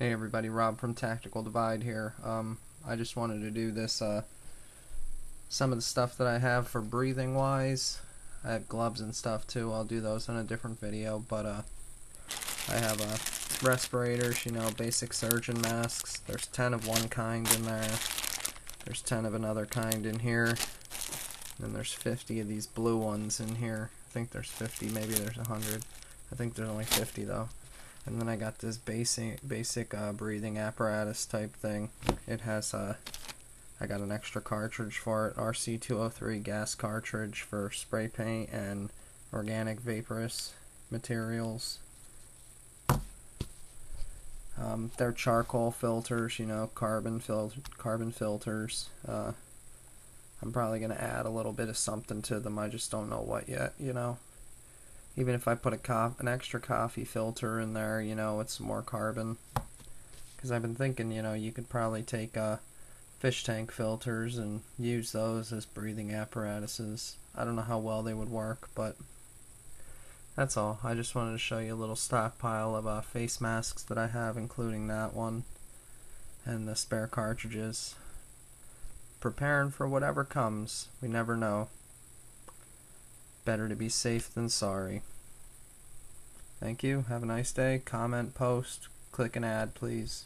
Hey everybody, Rob from Tactical Divide here. Um, I just wanted to do this, uh, some of the stuff that I have for breathing wise. I have gloves and stuff too, I'll do those in a different video, but uh, I have uh, respirators, you know, basic surgeon masks. There's 10 of one kind in there, there's 10 of another kind in here, and there's 50 of these blue ones in here. I think there's 50, maybe there's 100. I think there's only 50 though. And then I got this basic basic uh, breathing apparatus type thing. It has uh, I got an extra cartridge for it, RC203 gas cartridge for spray paint and organic vaporous materials. Um, they're charcoal filters, you know, carbon fil carbon filters. Uh, I'm probably gonna add a little bit of something to them. I just don't know what yet, you know even if I put a cop an extra coffee filter in there, you know, it's more carbon. Because I've been thinking, you know, you could probably take uh, fish tank filters and use those as breathing apparatuses. I don't know how well they would work, but that's all. I just wanted to show you a little stockpile of uh, face masks that I have, including that one and the spare cartridges. Preparing for whatever comes. We never know. Better to be safe than sorry. Thank you. Have a nice day. Comment, post, click an ad, please.